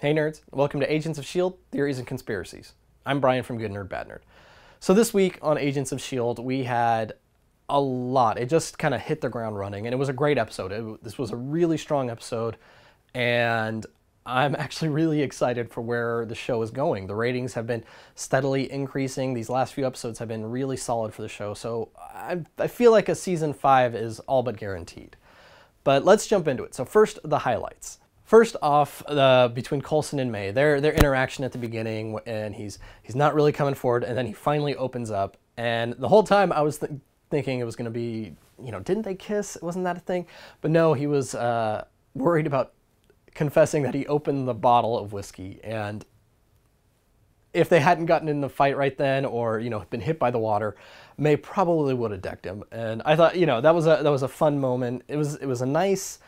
Hey nerds, welcome to Agents of S.H.I.E.L.D. Theories and Conspiracies. I'm Bryan from Good Nerd Bad Nerd. So this week on Agents of S.H.I.E.L.D., we had a lot. It just kind of hit the ground running, and it was a great episode. It, this was a really strong episode, and I'm actually really excited for where the show is going. The ratings have been steadily increasing. These last few episodes have been really solid for the show, so I, I feel like a season five is all but guaranteed. But let's jump into it. So first, the highlights. First off, uh, between Coulson and May, their their interaction at the beginning, and he's he's not really coming forward, and then he finally opens up, and the whole time I was th- thinking it was going to be, you know, didn't they kiss? Wasn't that a thing? But no, he was uh, worried about confessing that he opened the bottle of whiskey, and if they hadn't gotten in the fight right then, or you know, been hit by the water, May probably would have decked him. And I thought, you know, that was a that was a fun moment. It was it was a nice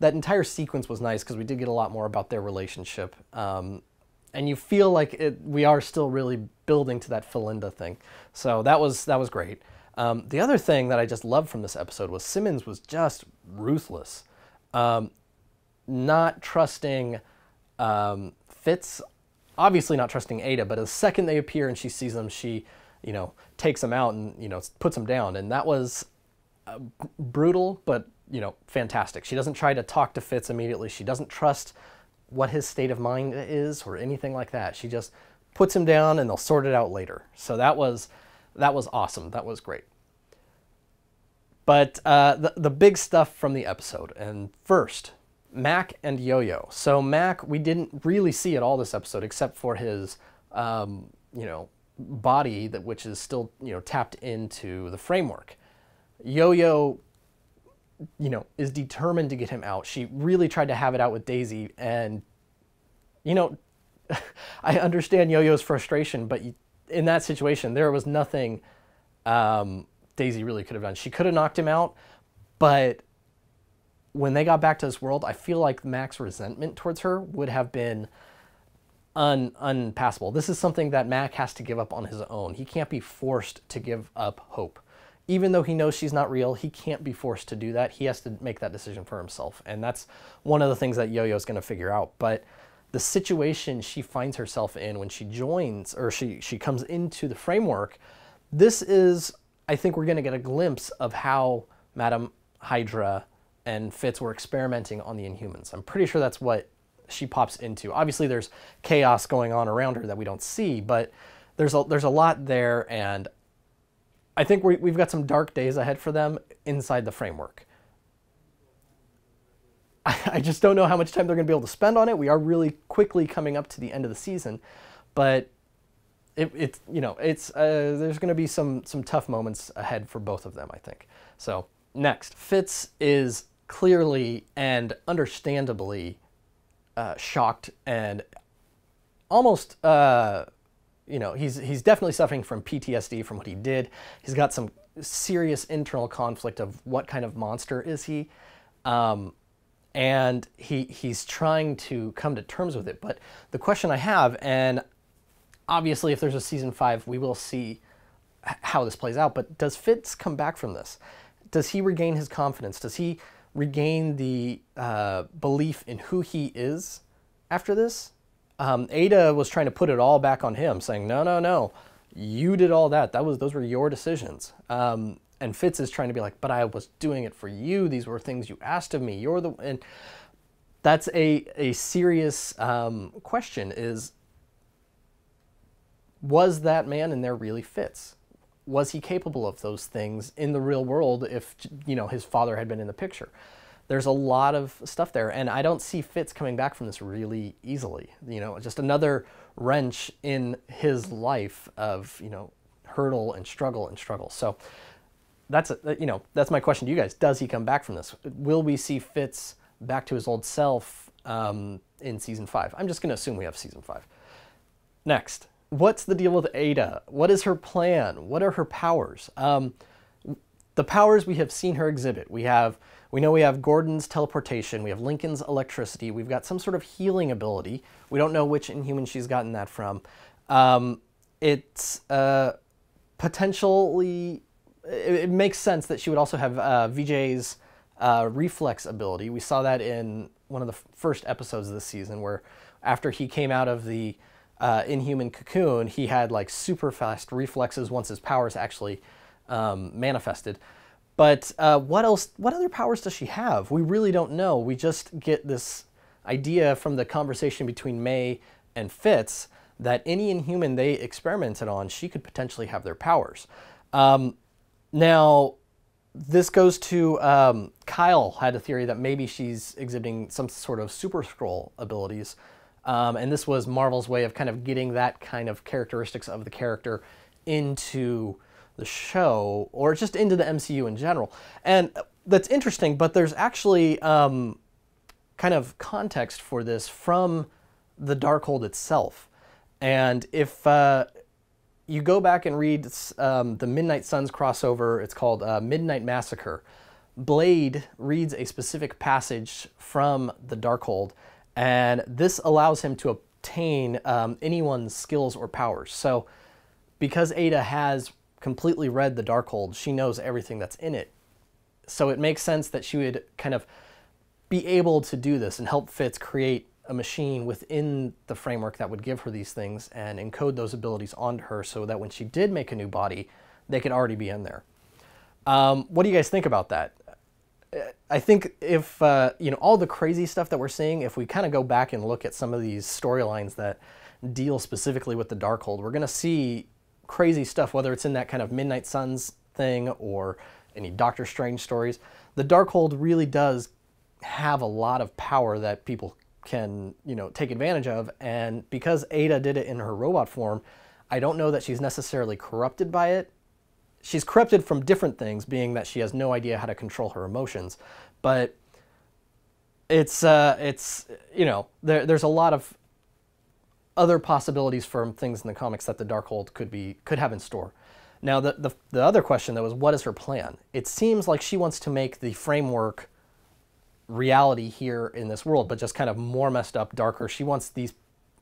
that entire sequence was nice because we did get a lot more about their relationship. Um, and you feel like it, we are still really building to that Philinda thing. So that was that was great. Um, the other thing that I just loved from this episode was Simmons was just ruthless, um, not trusting um, Fitz, obviously not trusting AIDA. But the second they appear and she sees them, she you know takes them out and you know puts them down, and that was uh, brutal, but you know, fantastic. She doesn't try to talk to Fitz immediately. She doesn't trust what his state of mind is or anything like that. She just puts him down and they'll sort it out later. So that was that was awesome. That was great. But uh, the the big stuff from the episode, and first, Mac and Yo-Yo. So Mac, we didn't really see at all this episode except for his, um, you know, body that which is still you know tapped into the framework. Yo-Yo you know, is determined to get him out. She really tried to have it out with Daisy, and you know, I understand Yo-Yo's frustration, but in that situation, there was nothing um, Daisy really could have done. She could have knocked him out, but when they got back to this world, I feel like Mac's resentment towards her would have been un unpassable. This is something that Mac has to give up on his own. He can't be forced to give up hope even though he knows she's not real, he can't be forced to do that. He has to make that decision for himself. And that's one of the things that Yo-Yo is going to figure out. But the situation she finds herself in when she joins or she, she comes into the framework, this is, I think we're going to get a glimpse of how Madam Hydra and Fitz were experimenting on the Inhumans. I'm pretty sure that's what she pops into. Obviously, there's chaos going on around her that we don't see, but there's a, there's a lot there, and I think we have got some dark days ahead for them inside the framework. I, I just don't know how much time they're going to be able to spend on it. We are really quickly coming up to the end of the season, but it, it's you know it's uh, there's going to be some some tough moments ahead for both of them. I think. So next, Fitz is clearly and understandably uh, shocked and almost. Uh, you know, he's he's definitely suffering from PTSD from what he did. He's got some serious internal conflict of what kind of monster is he, um, and he he's trying to come to terms with it. But the question I have, and obviously, if there's a season five, we will see how this plays out. But does Fitz come back from this? Does he regain his confidence? Does he regain the uh, belief in who he is after this? Um, AIDA was trying to put it all back on him, saying, "No, no, no, you did all that. That was those were your decisions." Um, and Fitz is trying to be like, "But I was doing it for you. These were things you asked of me. You're the and." That's a a serious um, question. Is was that man in there really Fitz? Was he capable of those things in the real world if you know his father had been in the picture? There's a lot of stuff there, and I don't see Fitz coming back from this really easily. You know, just another wrench in his life of you know hurdle and struggle and struggle. So that's a, you know that's my question to you guys. Does he come back from this? Will we see Fitz back to his old self um, in season five? I'm just going to assume we have season five. Next, what's the deal with AIDA? What is her plan? What are her powers? Um, the powers we have seen her exhibit. We have we know we have Gordon's teleportation, we have Lincoln's electricity, we've got some sort of healing ability. We don't know which inhuman she's gotten that from. Um, it's uh, potentially, it, it, makes sense that she would also have uh, VJ's uh, reflex ability. We saw that in one of the first episodes of this season where after he came out of the uh, inhuman cocoon, he had like super fast reflexes once his powers actually um, manifested. But uh, what else? What other powers does she have? We really don't know. We just get this idea from the conversation between May and Fitz that any inhuman they experimented on, she could potentially have their powers. Um, now, this goes to um, Kyle had a theory that maybe she's exhibiting some sort of Super-Skrull abilities. Um, and this was Marvel's way of kind of getting that kind of characteristics of the character into the show or just into the MCU in general. And that's interesting, but there's actually um, kind of context for this from the Darkhold itself. And if uh, you go back and read um, the Midnight Suns crossover, it's called uh, Midnight Massacre. Blade reads a specific passage from the Darkhold, and this allows him to obtain um, anyone's skills or powers. So, because AIDA has completely read the Darkhold, she knows everything that's in it. So it makes sense that she would kind of be able to do this and help Fitz create a machine within the framework that would give her these things and encode those abilities onto her so that when she did make a new body, they could already be in there. Um, what do you guys think about that? I think if, uh, you know, all the crazy stuff that we're seeing, if we kind of go back and look at some of these storylines that deal specifically with the Darkhold, we're going to see crazy stuff, whether it's in that kind of Midnight Suns thing or any Doctor Strange stories. The Darkhold really does have a lot of power that people can, you know, take advantage of. And because AIDA did it in her robot form, I don't know that she's necessarily corrupted by it. She's corrupted from different things, being that she has no idea how to control her emotions. But it's, uh, it's you know, there, there's a lot of other possibilities for things in the comics that the Darkhold could be could have in store. Now, the, the, the other question though is what is her plan? It seems like she wants to make the framework reality here in this world, but just kind of more messed up, darker. She wants these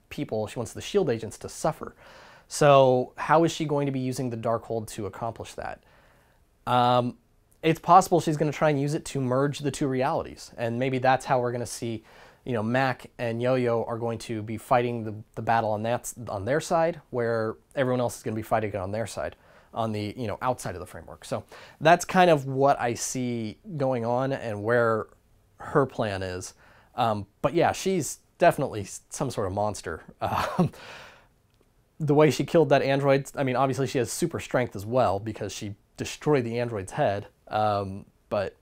people, she wants the shield agents to suffer. So how is she going to be using the Darkhold to accomplish that? Um, it's possible she's going to try and use it to merge the two realities, and maybe that's how we're going to see, you know, Mac and Yo-Yo are going to be fighting the, the battle on that on their side, where everyone else is going to be fighting it on their side, on the you know outside of the framework. So that's kind of what I see going on, and where her plan is. Um, but yeah, she's definitely some sort of monster. Um, the way she killed that android, I mean, obviously she has super strength as well because she destroyed the android's head. Um, but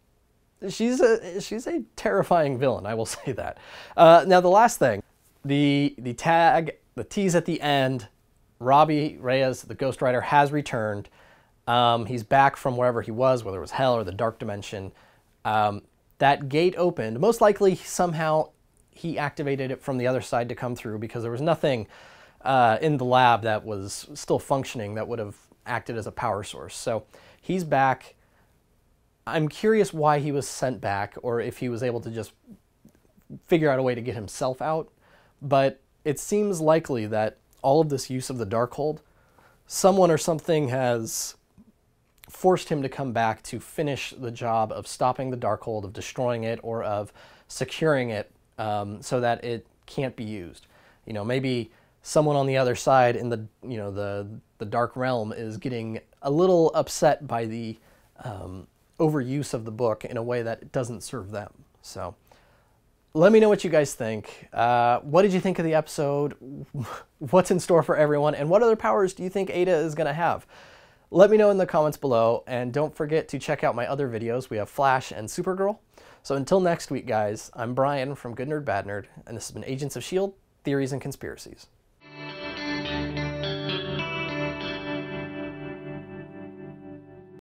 she's a she's a terrifying villain, I will say that. Uh, now the last thing, the the tag, the tease at the end, Robbie Reyes, the Ghost Rider, has returned. Um, he's back from wherever he was, whether it was hell or the dark dimension. Um, that gate opened. Most likely, somehow he activated it from the other side to come through because there was nothing uh, in the lab that was still functioning that would have acted as a power source. So he's back. I'm curious why he was sent back or if he was able to just figure out a way to get himself out. But it seems likely that all of this use of the Darkhold, someone or something has forced him to come back to finish the job of stopping the Darkhold, of destroying it, or of securing it um, so that it can't be used. You know, maybe someone on the other side in the you know the the dark realm is getting a little upset by the um, overuse of the book in a way that doesn't serve them. So let me know what you guys think. Uh, what did you think of the episode? What's in store for everyone? And what other powers do you think AIDA is going to have? Let me know in the comments below, and don't forget to check out my other videos. We have Flash and Supergirl. So until next week, guys, I'm Bryan from Good Nerd Bad Nerd, and this has been Agents of S.H.I.E.L.D. Theories and Conspiracies.